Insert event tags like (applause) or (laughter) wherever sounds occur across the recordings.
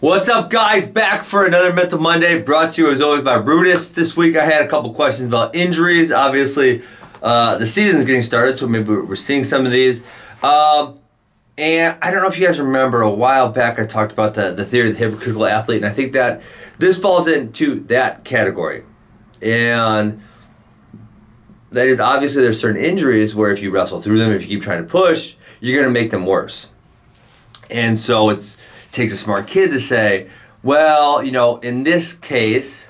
What's up, guys? Back for another Mental Monday, brought to you as always by Rudis. This week I had a couple questions about injuries. Obviously, uh, the season's getting started, so maybe we're seeing some of these. Um, and I don't know if you guys remember, a while back I talked about the, the theory of the hypocritical athlete, and I think that this falls into that category. And that is obviously there's certain injuries where if you wrestle through them, if you keep trying to push, you're going to make them worse. And so it takes a smart kid to say, well, you know, in this case,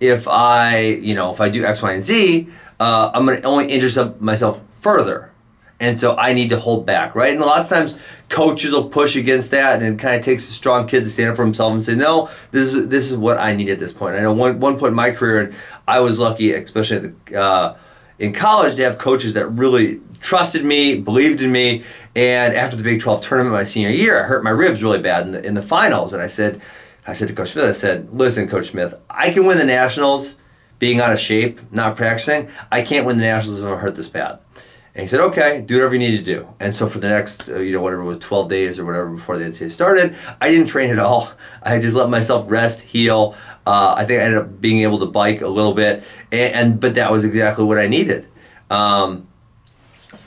if I, you know, if I do X, Y, and Z, uh, I'm going to only injure myself further. And so I need to hold back, right? And a lot of times coaches will push against that and it kind of takes a strong kid to stand up for himself and say, no, this is, this is what I need at this point. I know one, one point in my career, and I was lucky, especially the, uh, in college, to have coaches that really trusted me, believed in me. And after the Big 12 tournament my senior year, I hurt my ribs really bad in the, in the finals. And I said, I said to Coach Smith, I said, listen, Coach Smith, I can win the Nationals being out of shape, not practicing. I can't win the Nationals if I hurt this bad. And he said, okay, do whatever you need to do. And so for the next, uh, you know, whatever it was 12 days or whatever before the NCAA started, I didn't train at all. (laughs) I just let myself rest, heal. Uh, I think I ended up being able to bike a little bit. And, and but that was exactly what I needed. Um,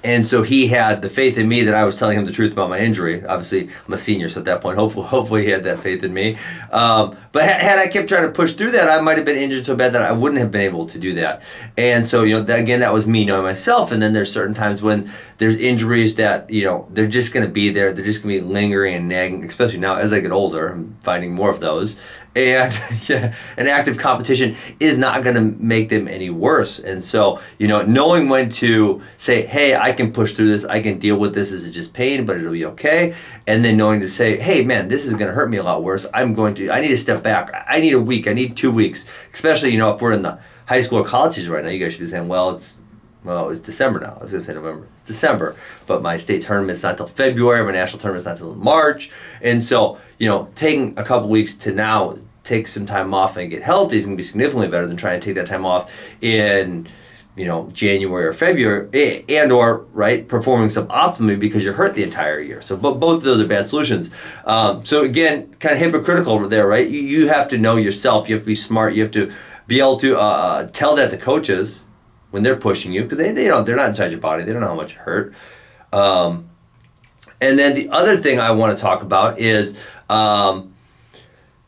and so he had the faith in me that I was telling him the truth about my injury. Obviously, I'm a senior, so at that point, hopefully, (laughs) hopefully he had that faith in me. Um, but had I kept trying to push through that, I might have been injured so bad that I wouldn't have been able to do that. And so, you know, that, again, that was me knowing myself. And then there's certain times when there's injuries that, you know, they're just going to be there. They're just going to be lingering and nagging, especially now as I get older. I'm finding more of those and (laughs) yeah, an active competition is not going to make them any worse. And so, you know, knowing when to say, hey, I can push through this, I can deal with this, this is just pain, but it'll be okay. And then knowing to say, hey, man, this is going to hurt me a lot worse. I'm going to, I need to step back. I need a week, I need two weeks, especially, you know, if we're in the high school or college right now, you guys should be saying, well, it's well, it's December now. I was going to say November. It's December. But my state tournament's not till February. My national tournament's not till March. And so, you know, taking a couple weeks to now take some time off and get healthy is going to be significantly better than trying to take that time off in you know January or February and or right performing suboptimally because you're hurt the entire year. So both both of those are bad solutions. Um, so again, kind of hypocritical there, right? You, you have to know yourself. You have to be smart. You have to be able to uh, uh tell that to coaches when they're pushing you because they they don't they're not inside your body. They don't know how much you hurt. Um, and then the other thing I want to talk about is. Um,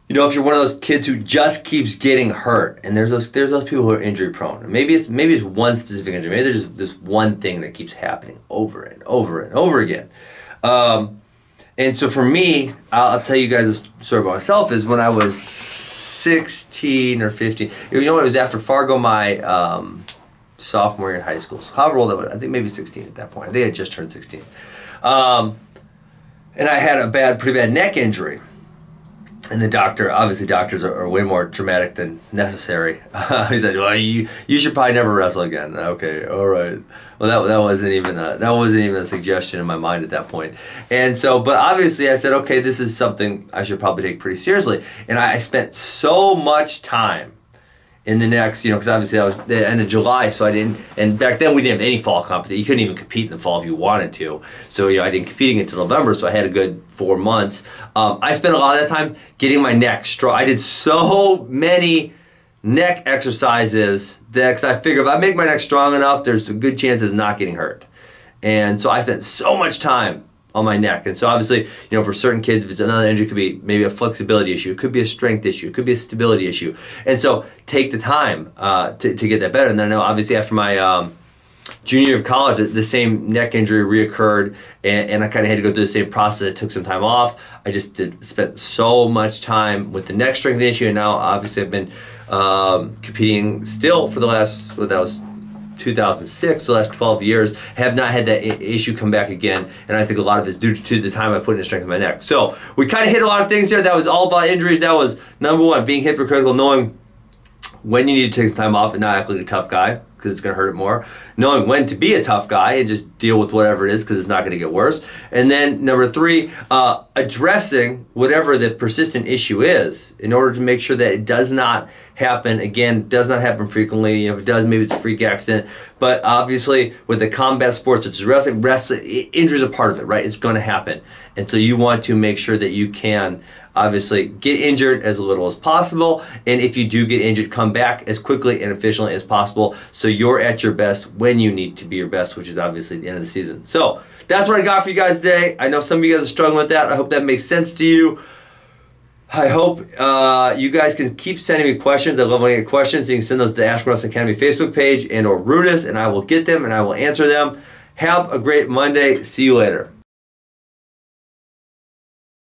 you know, if you're one of those kids who just keeps getting hurt, and there's those there's those people who are injury prone. Maybe it's maybe it's one specific injury. Maybe there's this one thing that keeps happening over and over and over again. Um, and so for me, I'll, I'll, tell you guys a story about myself. Is when I was 16 or 15. You know, it was after Fargo, my um, sophomore year in high school. So however old I was, I think maybe 16 at that point. I think I just turned 16. Um, and I had a bad, pretty bad neck injury and the doctor, obviously, doctors are, are way more dramatic than necessary. (laughs) he said, "Well, you you should probably never wrestle again." Okay, all right. Well, that that wasn't even a, that wasn't even a suggestion in my mind at that point. And so, but obviously, I said, "Okay, this is something I should probably take pretty seriously." And I, I spent so much time in the next, you know, because obviously I was the end of July, so I didn't. And back then we didn't have any fall competition. You couldn't even compete in the fall if you wanted to. So you know, I didn't compete until November, so I had a good four months. Um, I spent a lot of that time getting my neck strong. I did so many neck exercises that I figured if I make my neck strong enough, there's a good chance of not getting hurt. And so I spent so much time on my neck. And so obviously, you know, for certain kids, if it's another injury, it could be maybe a flexibility issue, it could be a strength issue, it could be a stability issue. And so take the time uh, to, to get that better. And then I know obviously after my um, junior year of college, the same neck injury reoccurred and, and I kind of had to go through the same process. I took some time off. I just did, spent so much time with the neck strength issue. And now obviously I've been um, competing still for the last, what that was 2006, the last 12 years, have not had that issue come back again. And I think a lot of it's due to the time I put in the strength of my neck. So we kind of hit a lot of things there. That was all about injuries. That was number one, being hypocritical, knowing when you need to take time off and not act like a tough guy because it's going to hurt it more. Knowing when to be a tough guy and just deal with whatever it is because it's not going to get worse. And then number three, uh, addressing whatever the persistent issue is in order to make sure that it does not happen again does not happen frequently you know, if it does maybe it's a freak accident but obviously with the combat sports it's wrestling wrestling injury is a part of it right it's going to happen and so you want to make sure that you can obviously get injured as little as possible. And if you do get injured, come back as quickly and efficiently as possible so you're at your best when you need to be your best, which is obviously the end of the season. So that's what I got for you guys today. I know some of you guys are struggling with that. I hope that makes sense to you. I hope uh, you guys can keep sending me questions. I love when I get questions. You can send those to the Askren Academy Facebook page and or Rudis, and I will get them and I will answer them. Have a great Monday. See you later.